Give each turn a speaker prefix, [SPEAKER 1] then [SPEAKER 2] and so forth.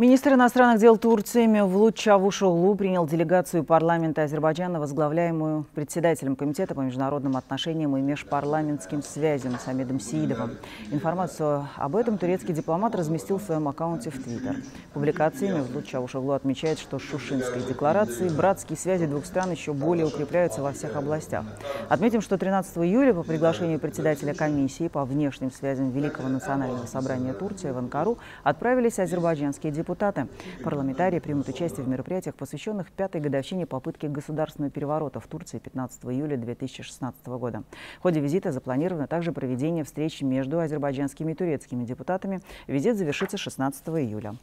[SPEAKER 1] Министр иностранных дел Турции Мевлут Чавушоглу принял делегацию парламента Азербайджана, возглавляемую председателем Комитета по международным отношениям и межпарламентским связям Самедом Сиидовым. Информацию об этом турецкий дипломат разместил в своем аккаунте в Твиттер. В публикации Мевлут Чавушоглу отмечает, что Шушинской декларацией братские связи двух стран еще более укрепляются во всех областях. Отметим, что 13 июля по приглашению председателя комиссии по внешним связям Великого национального собрания Турции в Анкару отправились азербайджанские депутаты депутаты. Парламентарии примут участие в мероприятиях, посвященных пятой годовщине попытки государственного переворота в Турции 15 июля 2016 года. В ходе визита запланировано также проведение встреч между азербайджанскими и турецкими депутатами. Визит завершится 16 июля.